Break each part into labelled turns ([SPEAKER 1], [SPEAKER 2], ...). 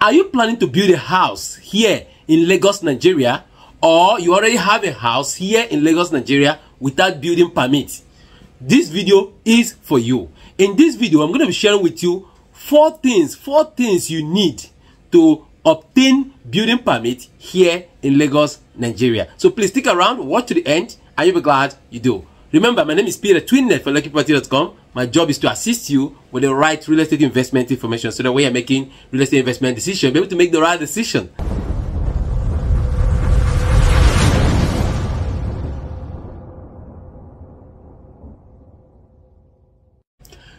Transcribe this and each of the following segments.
[SPEAKER 1] Are you planning to build a house here in Lagos, Nigeria? Or you already have a house here in Lagos, Nigeria without building permit? This video is for you. In this video, I'm going to be sharing with you four things, four things you need to obtain building permit here in Lagos, Nigeria. So please stick around, watch to the end, and you'll be glad you do. Remember, my name is Peter Twinnet from LekkiProperty.com. My job is to assist you with the right real estate investment information so that when you're making real estate investment decision, be able to make the right decision.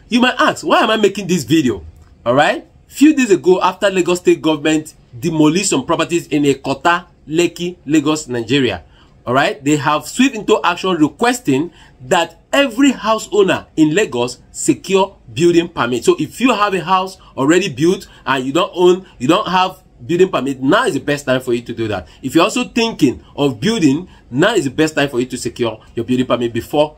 [SPEAKER 1] You might ask, why am I making this video? Alright? Few days ago, after Lagos State government demolished some properties in Ikota, Lekki, Lagos, Nigeria, alright, they have swept into action requesting that every house owner in Lagos secure building permit. So if you have a house already built and you don't own, you don't have building permit, now is the best time for you to do that. If you're also thinking of building, now is the best time for you to secure your building permit before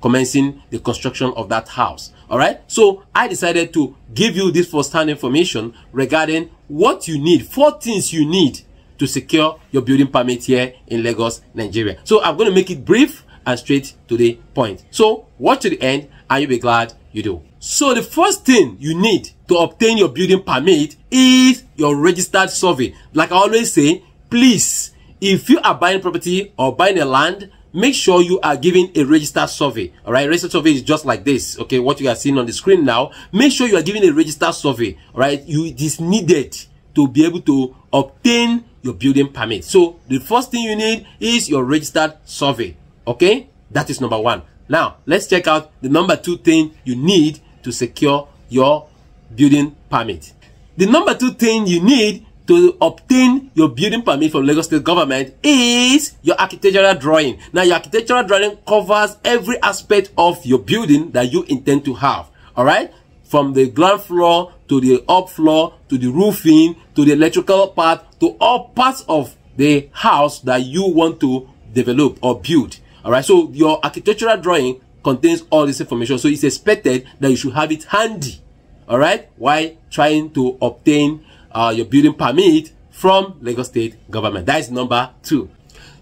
[SPEAKER 1] commencing the construction of that house. All right. So I decided to give you this first-hand information regarding what you need, four things you need to secure your building permit here in Lagos, Nigeria. So I'm going to make it brief and straight to the point. So watch to the end and you'll be glad you do. So the first thing you need to obtain your building permit is your registered survey. Like I always say, please, if you are buying property or buying a land, make sure you are giving a registered survey all right registered survey is just like this okay what you are seeing on the screen now make sure you are giving a registered survey all right you it is needed to be able to obtain your building permit so the first thing you need is your registered survey okay that is number one now let's check out the number two thing you need to secure your building permit the number two thing you need to obtain your building permit from Lagos State government is your architectural drawing. Now, your architectural drawing covers every aspect of your building that you intend to have. All right? From the ground floor to the up floor to the roofing to the electrical part to all parts of the house that you want to develop or build. All right? So, your architectural drawing contains all this information. So, it's expected that you should have it handy. All right? While trying to obtain uh, your building permit from Lagos State government. That is number two.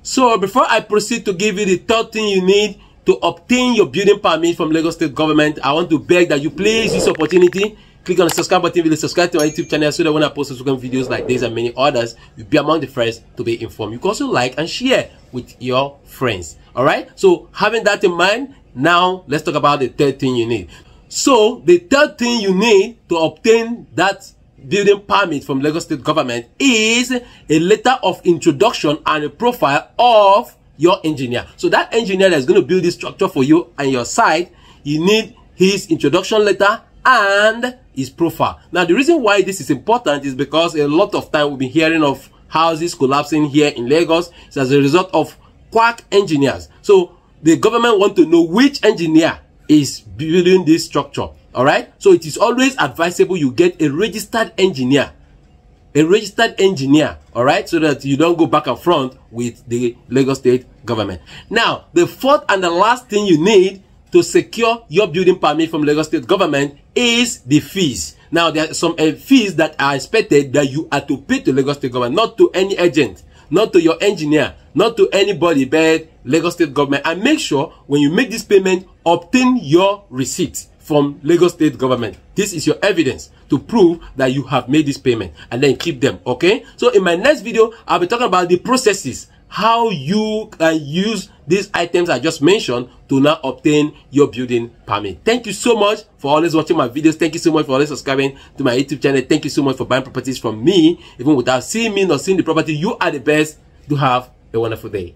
[SPEAKER 1] So before I proceed to give you the third thing you need to obtain your building permit from Lagos State government, I want to beg that you please use opportunity click on the subscribe button video subscribe to our youtube channel so that when i post subsequent videos like this and many others you'll be among the first to be informed. You can also like and share with your friends all right? So having that in mind now let's talk about the third thing you need. So the third thing you need to obtain that building permit from Lagos State government is a letter of introduction and a profile of your engineer. So that engineer that is going to build this structure for you and your site, you need his introduction letter and his profile. Now, the reason why this is important is because a lot of time we've been hearing of houses collapsing here in Lagos. It's as a result of quack engineers. So the government want to know which engineer is building this structure. All right. So it is always advisable you get a registered engineer. A registered engineer. All right. So that you don't go back and front with the Lagos State government. Now, the fourth and the last thing you need to secure your building permit from Lagos State government is the fees. Now, there are some uh, fees that are expected that you are to pay to Lagos State government, not to any agent, not to your engineer, not to anybody but Lagos State government. And make sure when you make this payment, obtain your receipt from Lagos State government. This is your evidence to prove that you have made this payment and then keep them, okay? So in my next video, I'll be talking about the processes, how you can use these items I just mentioned to now obtain your building permit. Thank you so much for always watching my videos. Thank you so much for always subscribing to my YouTube channel. Thank you so much for buying properties from me. Even without seeing me nor seeing the property, you are the best. Do have a wonderful day.